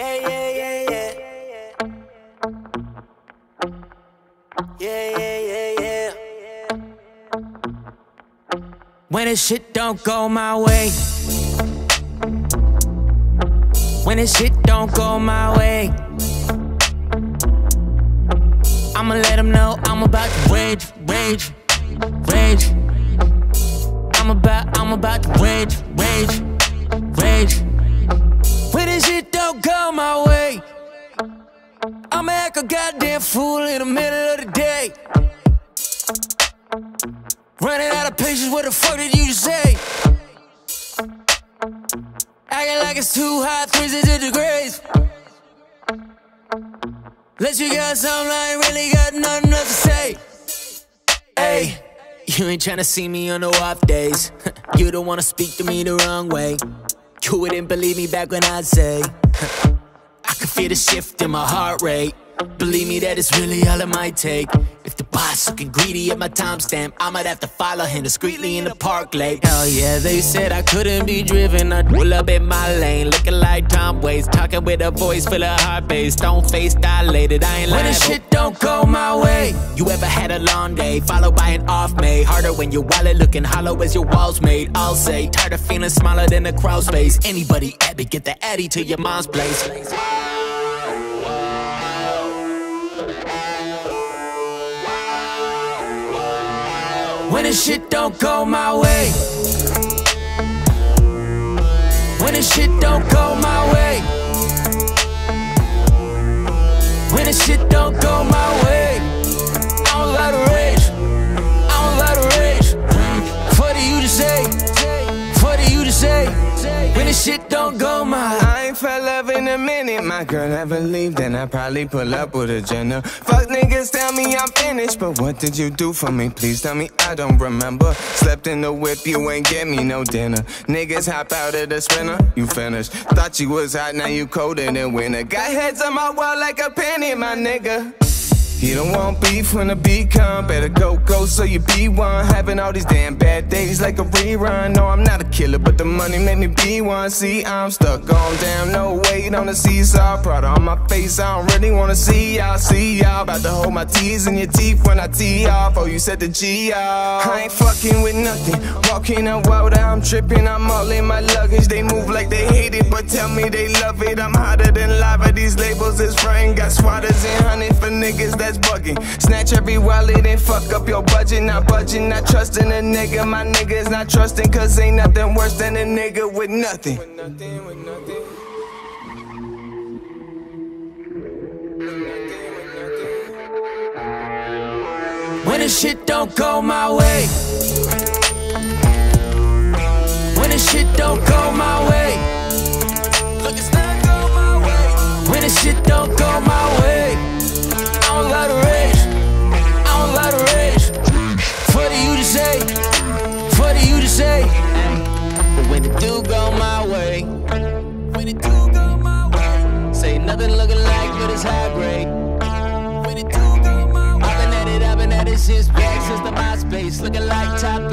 Yeah, yeah, yeah, yeah. Yeah, yeah, yeah, yeah. When this shit don't go my way. When this shit don't go my way. I'ma let them know I'm about to rage, rage, rage. I'm about, I'm about to rage, rage, rage. Fool in the middle of the day. Running out of patience, what the fuck did you say? Acting like it's too hot, freezing to degrees. Unless you got something, I ain't really got nothing else to say. Hey, you ain't tryna see me on the off days. you don't wanna speak to me the wrong way. You wouldn't believe me back when I'd say, I could feel the shift in my heart rate. Believe me, that is really all it might take. If the boss looking greedy at my timestamp, I might have to follow him discreetly in the park late. Hell yeah, they said I couldn't be driven. I pull up in my lane, looking like Tom Waits, talking with a voice full of heart bass. Don't face dilated, I ain't. When the shit don't go my way, you ever had a long day followed by an off May? Harder when your wallet looking hollow as your walls made. I'll say, tired of feeling smaller than a crowd space. Anybody me, get the addy to your mom's place. When the shit don't go my way. When the shit don't go my way. Felt love in a minute. My girl ever leave, then I probably pull up with a Jenna. Fuck niggas, tell me I'm finished. But what did you do for me? Please tell me I don't remember. Slept in the whip, you ain't get me no dinner. Niggas hop out of the sprinter, you finished. Thought you was hot, now you colder than winter. Got heads on my wall like a penny, my nigga. You don't want beef when the beat come. Better go, go, so you be one. Having all these damn bad days like a rerun. No, I'm not a killer, but the money made me be one. See, I'm stuck on damn, no weight on the seesaw. Prada on my face, I don't really wanna see y'all. See y'all, about to hold my T's in your teeth when I tee off. Oh, you said the G, y'all. I ain't fucking with nothing. Walking on water, I'm tripping, I'm all in my luggage. They move like they hate it, but tell me they love it. I'm hotter than lava. These labels is frying. Got swatters and honey for niggas that's bugging. Snatch every wallet and fuck up your budget. Not budging, not trusting a nigga. My nigga is not trusting, cause ain't nothing worse than a nigga with nothing. With nothing, with nothing. The shit don't go my way. When the shit don't go my way. Look, it's not go my way. When the shit don't go my way. I'm about to rage. I'm about to rage. For the you to say. For the you to say. But when it do go my way. When it do go my way. Say nothing looking like, but it's high grade. When it do go my way. I've at it, I've been at it since the MySpace. Looking like top